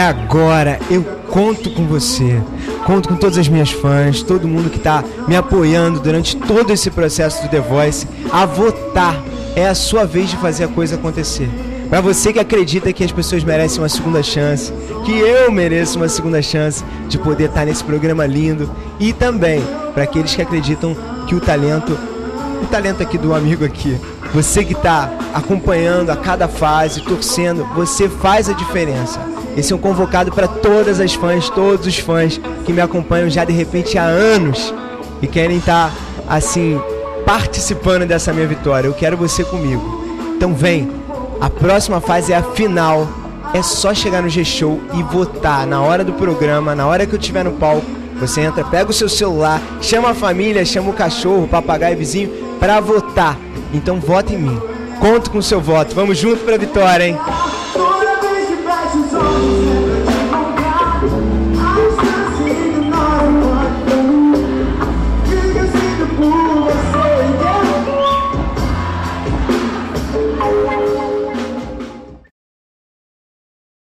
agora. Eu conto com você. Conto com todas as minhas fãs, todo mundo que está me apoiando durante todo esse processo do The Voice a votar. É a sua vez de fazer a coisa acontecer. Para você que acredita que as pessoas merecem uma segunda chance, que eu mereço uma segunda chance de poder estar nesse programa lindo e também para aqueles que acreditam que o talento, o talento aqui do amigo aqui, você que está acompanhando a cada fase, torcendo, você faz a diferença. Esse é um convocado para todas as fãs, todos os fãs que me acompanham já de repente há anos e querem estar tá, assim participando dessa minha vitória. Eu quero você comigo. Então vem, a próxima fase é a final. É só chegar no G-Show e votar na hora do programa, na hora que eu estiver no palco. Você entra, pega o seu celular, chama a família, chama o cachorro, o papagaio vizinho para votar. Então vote em mim. Conto com o seu voto. Vamos junto para a vitória, hein?